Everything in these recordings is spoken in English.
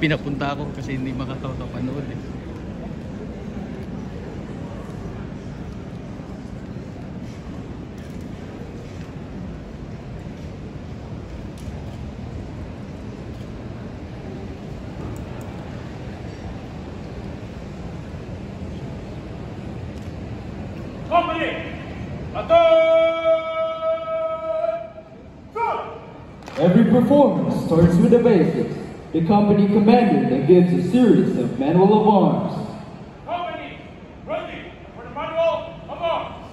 Pinapunta ako kasi hindi makakapanood eh. Company! Every performance starts with the basics. The company commander then gives a series of manual of arms. Company! Ready for the manual of arms!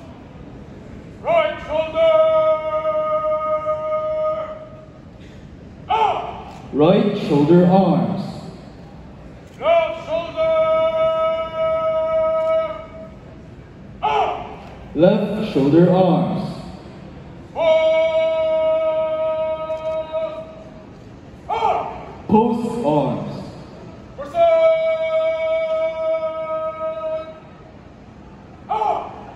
Right shoulder! Up! Right shoulder arms. Left shoulder arms. Port arms.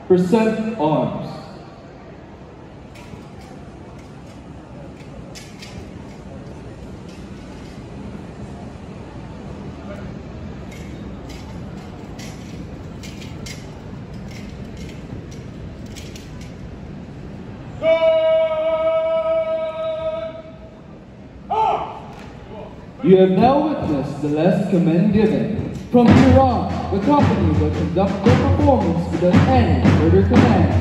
Present arms. You have now witnessed the last command given. From here on, the company will conduct their performance without any further command.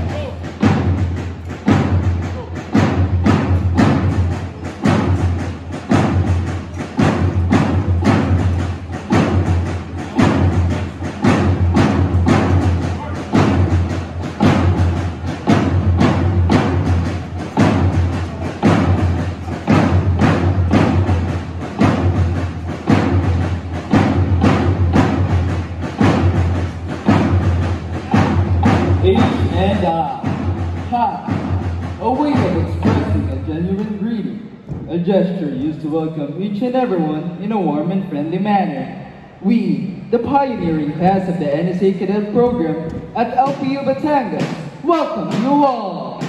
A way of expressing a genuine greeting. A gesture used to welcome each and everyone in a warm and friendly manner. We, the pioneering class of the NSA Cadet Program at LPU Batangas, welcome you all!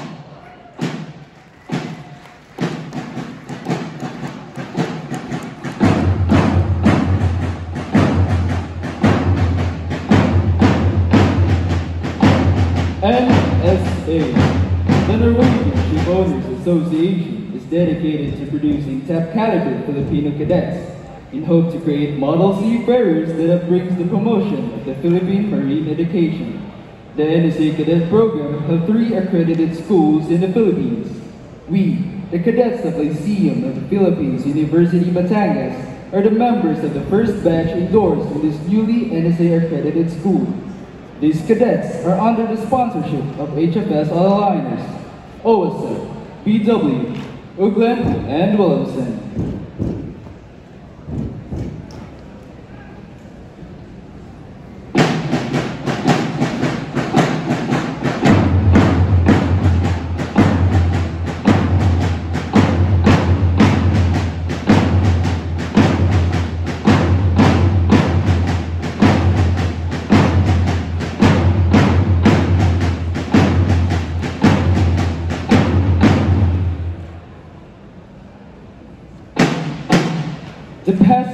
NSA. The Norwegian Ship Owners Association is dedicated to producing top caliber Filipino cadets in hope to create model seafarers that brings the promotion of the Philippine marine education. The NSA Cadet Program have three accredited schools in the Philippines. We, the cadets of Lyceum of the Philippines University Batangas, are the members of the first batch endorsed in this newly NSA accredited school. These cadets are under the sponsorship of HFS Airliners, OSA, BW, Ugland, and Wilhelmsen.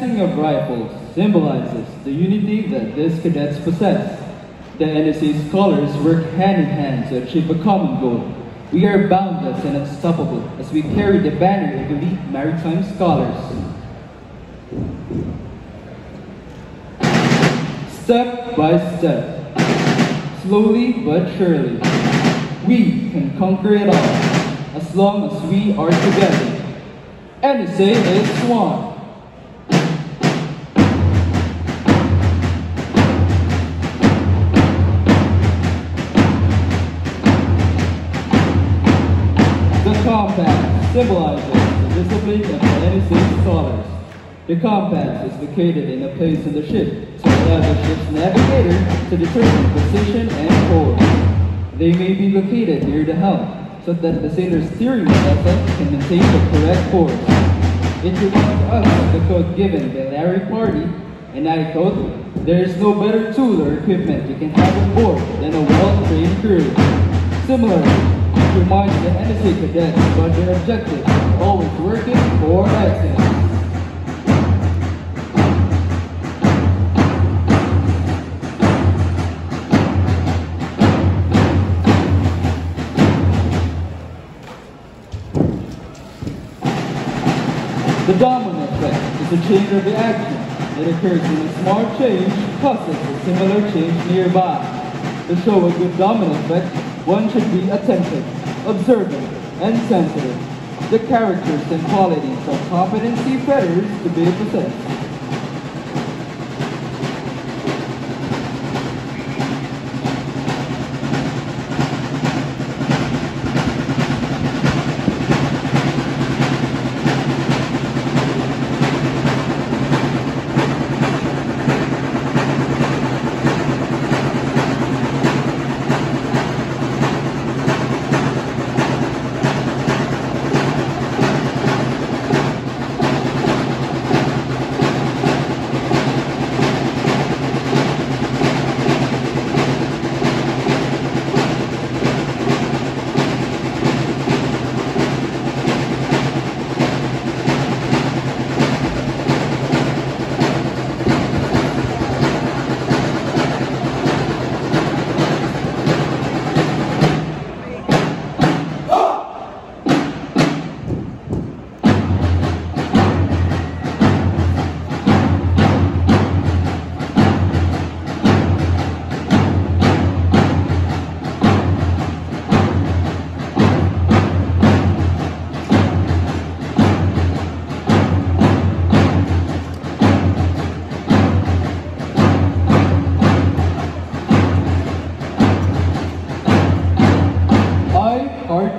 The passing of rifles symbolizes the unity that these cadets possess. The NSA's scholars work hand in hand to achieve a common goal. We are boundless and unstoppable as we carry the banner of elite maritime scholars. Step by step, slowly but surely, we can conquer it all as long as we are together. NSA is one. Symbolizes the discipline of the NSA scholars. The compass is located in a place in the ship to allow the ship's navigator to determine position and course. They may be located near the helm so that the sailor's steering vessel can maintain the correct course. It reminds us of the quote given by Larry Party, and I quote, There is no better tool or equipment you can have on board than a well-trained crew. Similarly, reminds the NSA cadets about their objective, always working for excellence. The domino effect is a chain reaction that occurs when a small change causes a similar change nearby. To show a good domino effect, one should be attentive, observant, and sensitive. The characters and qualities of competency fetters to be possessed.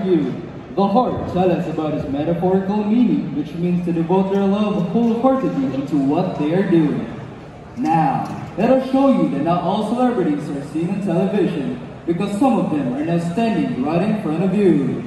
You. The heart tell us about its metaphorical meaning, which means to devote their love wholeheartedly into what they are doing. Now, let us show you that not all celebrities are seen on television, because some of them are now standing right in front of you.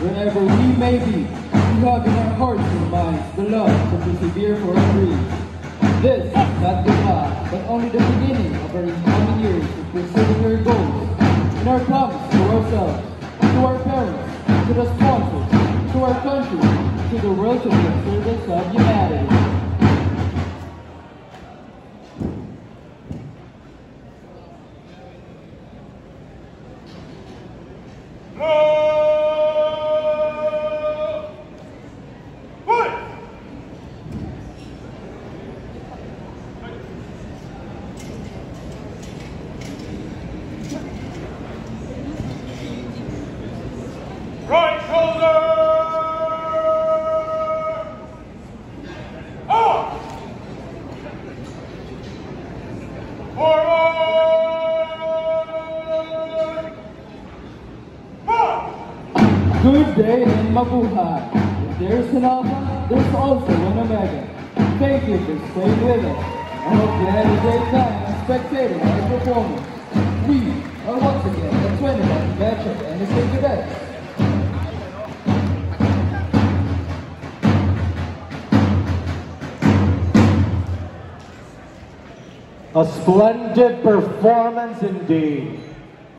Wherever we may be, we have in our hearts and minds the love to persevere for our dreams. This is not goodbye, but only the beginning of our incoming years of pursuing our goals. In our promise to ourselves, to our parents, to the sponsors, to our country, to the world to of service of humanity. There's also an omega. Thank you for staying with us. I hope you had a great time spectating our performance. We are once again the 21st batch of NSA Cadets. A splendid performance indeed.